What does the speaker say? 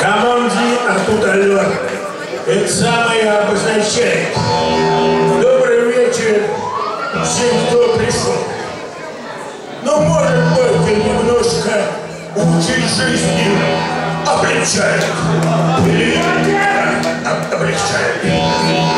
Команди, а тут алло. Это самое обозначает. Добрый вечер всем, кто пришел. Ну, может быть, немножко учить жизни облегчает. Облегчает.